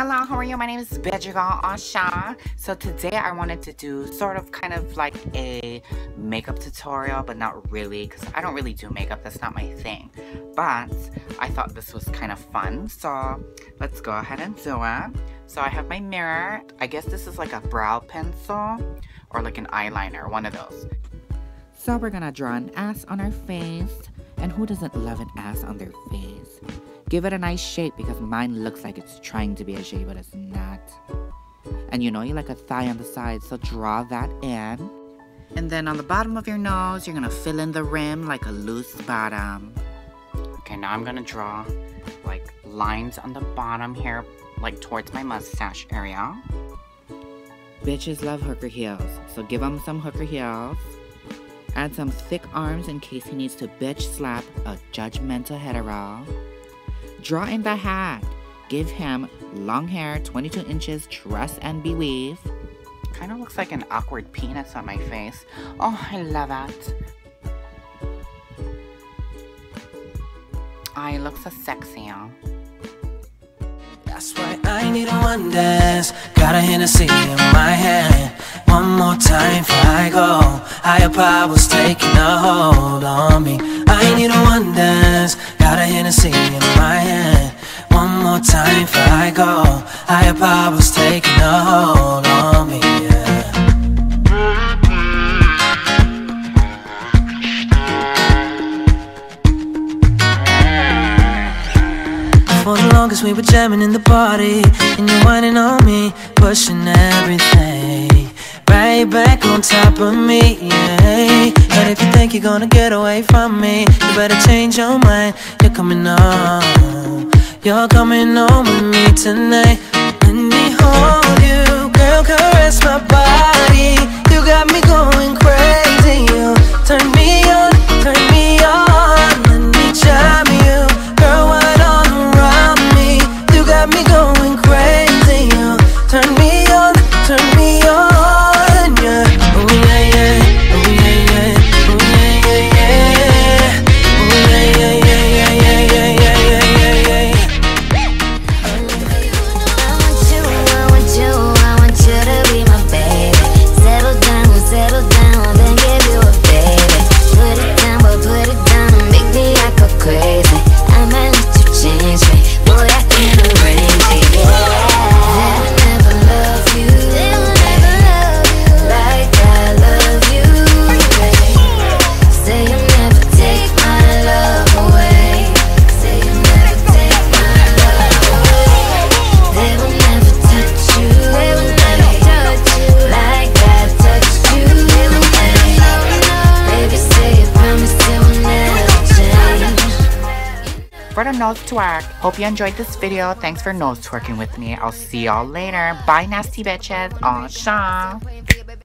Hello, how are you? My name is Bejigal Asha. So today I wanted to do sort of kind of like a makeup tutorial, but not really, because I don't really do makeup. That's not my thing. But I thought this was kind of fun, so let's go ahead and do it. So I have my mirror. I guess this is like a brow pencil or like an eyeliner, one of those. So we're gonna draw an ass on our face. And who doesn't love an ass on their face? Give it a nice shape because mine looks like it's trying to be a shape, but it's not. And you know you like a thigh on the side, so draw that in. And then on the bottom of your nose, you're gonna fill in the rim like a loose bottom. Okay, now I'm gonna draw like lines on the bottom here, like towards my mustache area. Bitches love hooker heels, so give them some hooker heels. Add some thick arms in case he needs to bitch slap a judgmental hetero. Draw in the hat. Give him long hair, 22 inches, truss and beweave. Kind of looks like an awkward penis on my face. Oh, I love it. I look so sexy, huh? That's why I need a one dance. Got a Hennessy in my hand. One more time before I go. Higher powers taking a hold on me. I need a one dance. Got a Hennessy in my hand. One more time before I go. Higher powers taking a hold on me. Yeah. For the longest we were jamming in the party And you're whining on me, pushing everything Right back on top of me, yeah think you're gonna get away from me. You better change your mind, you're coming home. You're coming home with me tonight. Let me hold you, girl, caress my body For the nose twerk. Hope you enjoyed this video. Thanks for nose twerking with me. I'll see y'all later. Bye, nasty bitches. Aw.